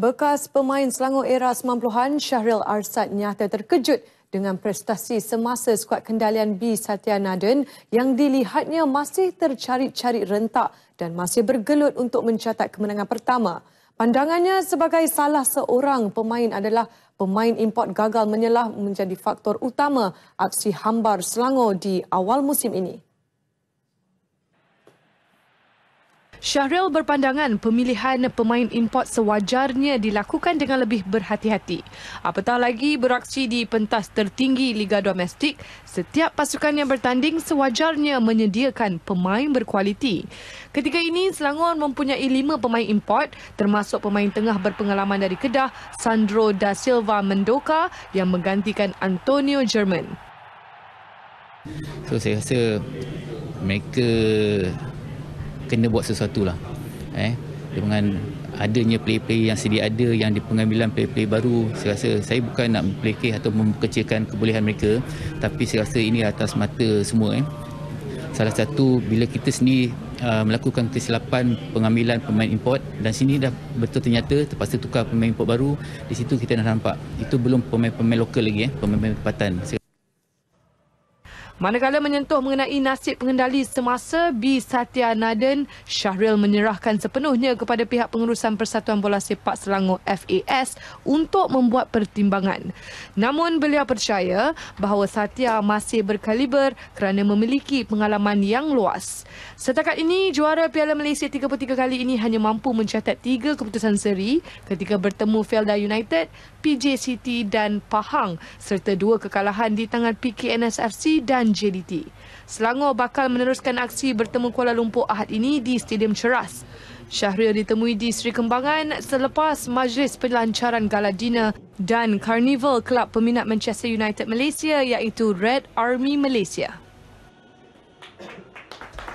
Bekas pemain Selangor era 90-an Syahril Arsad nyata terkejut dengan prestasi semasa skuad kendalian B Satya Naden yang dilihatnya masih tercari-cari rentak dan masih bergelut untuk mencatat kemenangan pertama. Pandangannya sebagai salah seorang pemain adalah pemain import gagal menyelah menjadi faktor utama aksi hambar Selangor di awal musim ini. Syahril berpandangan pemilihan pemain import sewajarnya dilakukan dengan lebih berhati-hati. Apatah lagi beraksi di pentas tertinggi Liga Domestik, setiap pasukan yang bertanding sewajarnya menyediakan pemain berkualiti. Ketika ini, Selangor mempunyai lima pemain import termasuk pemain tengah berpengalaman dari Kedah, Sandro da Silva Mendoka yang menggantikan Antonio German. So saya rasa mereka kena buat sesuatu lah eh dengan adanya play-play yang sedia ada yang di pengambilan play-play baru saya rasa saya bukan nak memplekeh atau mengkecilkan kebolehan mereka tapi saya rasa ini atas mata semua eh. Salah satu bila kita sendiri uh, melakukan kesilapan pengambilan pemain import dan sini dah betul ternyata terpaksa tukar pemain import baru di situ kita dah nampak. Itu belum pemain-pemain lokal lagi eh pemain-pemain tempatan Manakala menyentuh mengenai nasib pengendali semasa B Satya Naden, Syahril menyerahkan sepenuhnya kepada pihak pengurusan Persatuan Bola Sepak Selangor FAS untuk membuat pertimbangan. Namun beliau percaya bahawa Satya masih berkaliber kerana memiliki pengalaman yang luas. Setakat ini, juara Piala Malaysia 33 kali ini hanya mampu mencatat tiga keputusan seri ketika bertemu Felda United, PJ City dan Pahang serta dua kekalahan di tangan PKNSFC dan JDT. Selangor bakal meneruskan aksi bertemu Kuala Lumpur Ahad ini di Stadium Ceras. Syahril ditemui di Sri Kembangan selepas majlis pelancaran gala dinner dan Carnival Club peminat Manchester United Malaysia iaitu Red Army Malaysia.